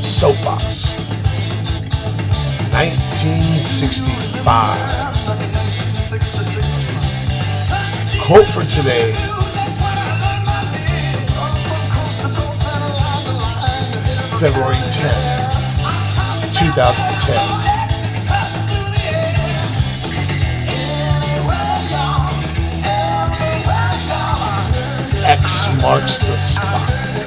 Soapbox. 1965. Quote for today. February 10th, 2010. Marks the spot.